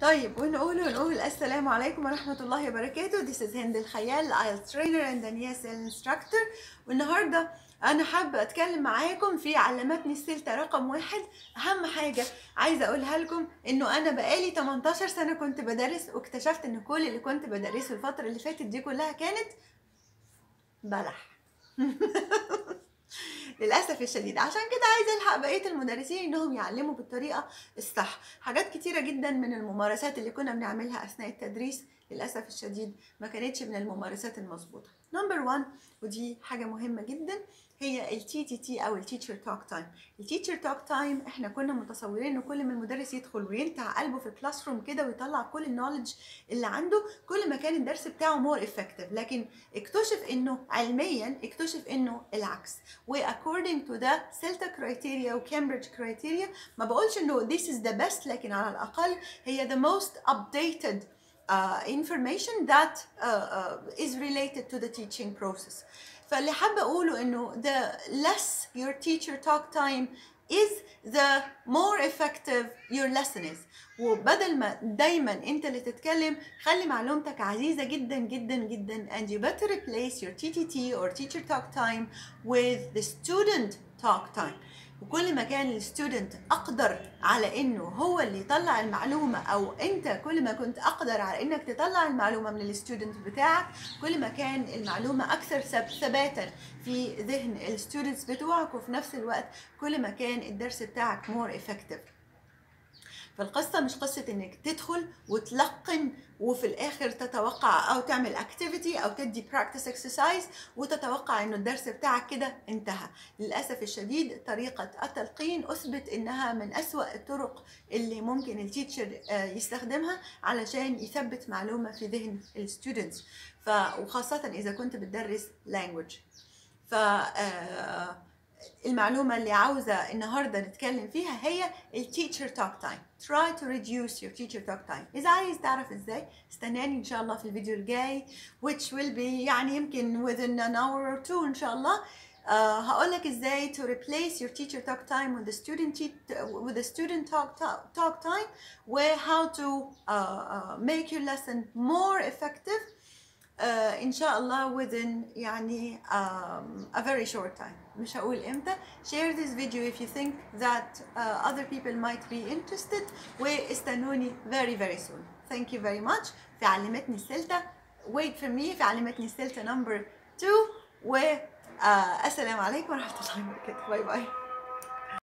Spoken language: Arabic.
طيب ونقول ونقول السلام عليكم ورحمة الله وبركاته. This is هند الخيال. IELTS trainer and an ESL instructor. والنهاردة أنا حابة أتكلم معاكم في علمتني السلطة رقم واحد. أهم حاجة عايزة أقولها لكم إنه أنا بقالي 18 سنة كنت بدرس واكتشفت إن كل اللي كنت بدرسه الفترة اللي فاتت دي كلها كانت بلح. للأسف الشديد. عشان كده عايزة ألحق بقية المدرسين إنهم يعلموا بالطريقة الصح. حاجات كتيرة جدا من الممارسات اللي كنا بنعملها أثناء التدريس للأسف الشديد ما كانتش من الممارسات المظبوطة. number 1 ودي حاجة مهمة جدا هي ال TTT أو ال teacher talk time ال teacher talk time إحنا كنا متصورين إن كل ما المدرس يدخل وينتع قلبه في ال classroom كده ويطلع كل ال knowledge اللي عنده كل ما كان الدرس بتاعه more effective لكن اكتشف إنه علميا اكتشف إنه العكس. و according to the CELTA criteria و Cambridge criteria ما بقولش إنه this is the best لكن على الأقل هي the most updated uh, information that uh, uh, is related to the teaching process فاللي حابة أقوله إنه the less your teacher talk time is the more effective your lesson is وبدل ما دايما انت اللي تتكلم خلي معلومتك عزيزة جدا جدا جدا and you better replace your TTT or teacher talk time with the student talk time. وكل ما كان ال student أقدر على إنه هو اللي يطلع المعلومة أو أنت كل ما كنت أقدر على إنك تطلع المعلومة من ال student بتاعك كل ما كان المعلومة أكثر ثباتا في ذهن ال students بتوعك وفي نفس الوقت كل ما كان الدرس بتاعك more effective فالقصة مش قصة إنك تدخل وتلقن وفي الآخر تتوقع أو تعمل activity أو تدي practice exercise وتتوقع إنه الدرس بتاعك كده انتهى. للأسف الشديد طريقة التلقين أثبت إنها من أسوأ الطرق اللي ممكن ال teacher يستخدمها علشان يثبت معلومة في ذهن ال students وخاصة إذا كنت بتدرس language. ف المعلومة اللي عاوزة النهاردة نتكلم فيها هي ال teacher talk time try to reduce your teacher talk time إذا عايز تعرف إزاي استناني إن شاء الله في الفيديو الجاي which will be يعني يمكن within an hour or two إن شاء الله uh, لك إزاي to replace your teacher talk time with the student with the student talk talk, time و how to uh, uh, make your lesson more effective uh, ان شاء الله within يعني um, a very short time مش هقول امتى share this video if you think that uh, other people might be interested واستنوني very very soon thank you very much في علمتني السلطة wait for me في علمتني السلطة number 2 و uh, السلام عليكم ورحمة الله وبركاته باي باي